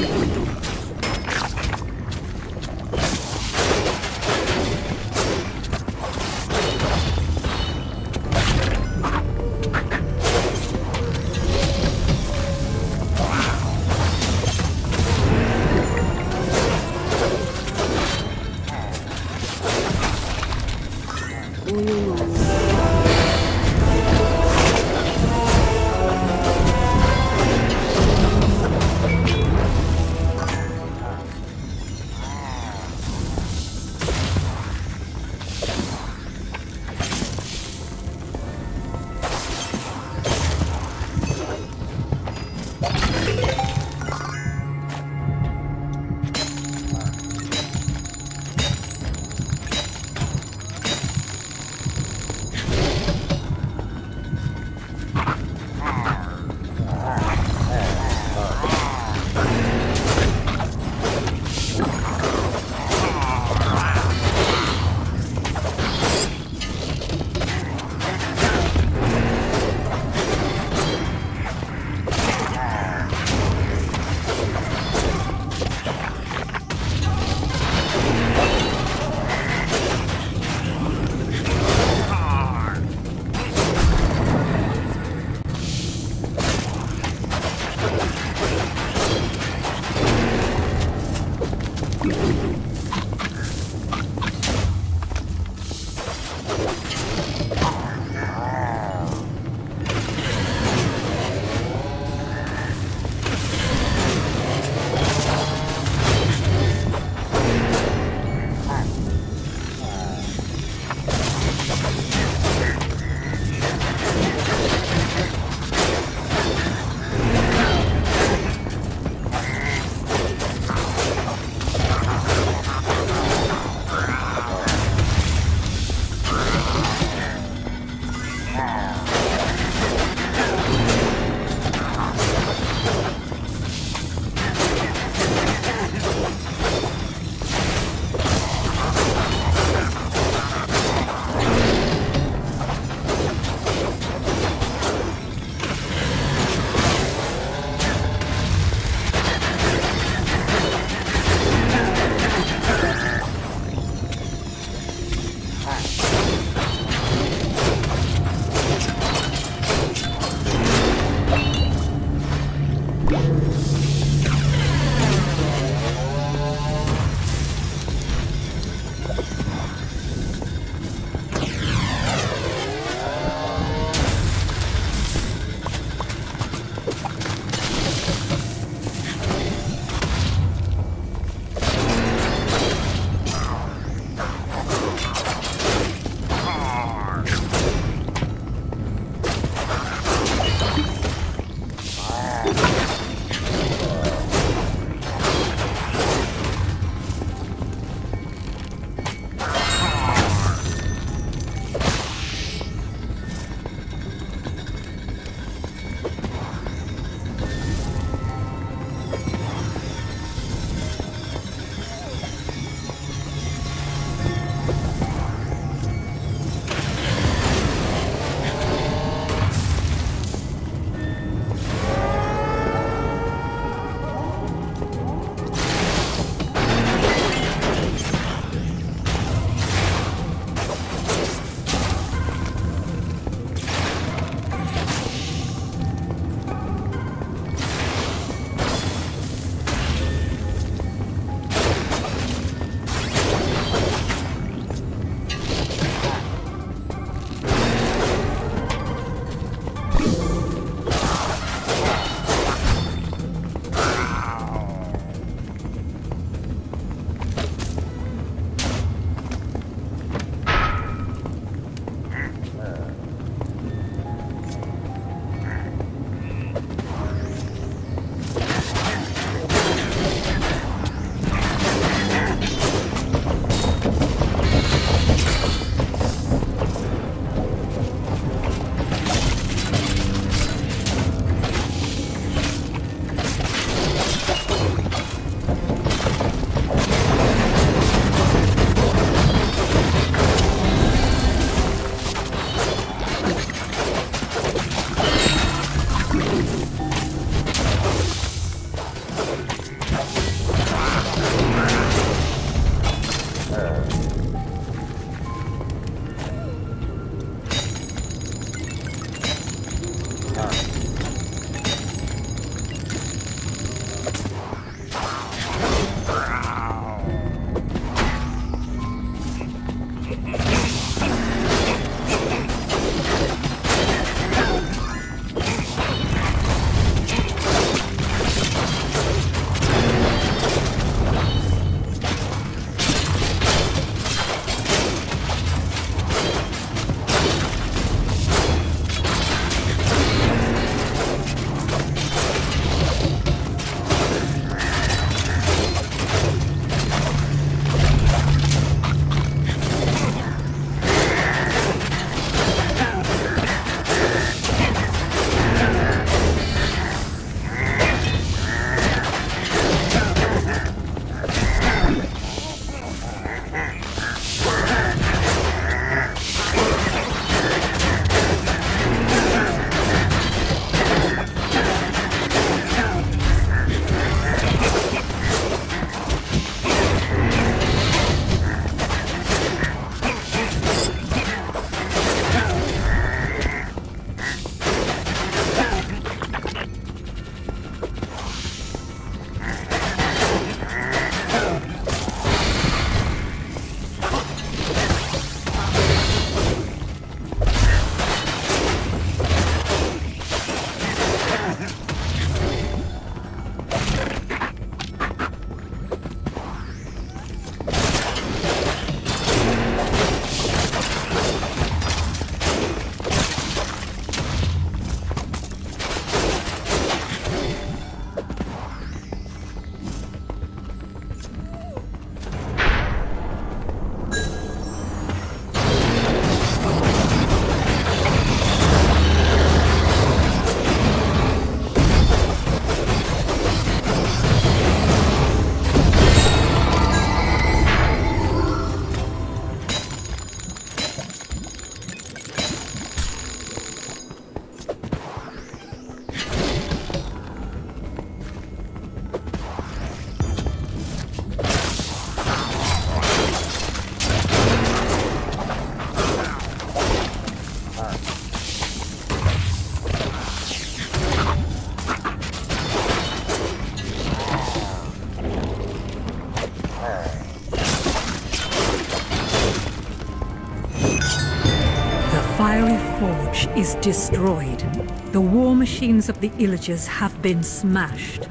Yeah. Is destroyed. The war machines of the Illagers have been smashed.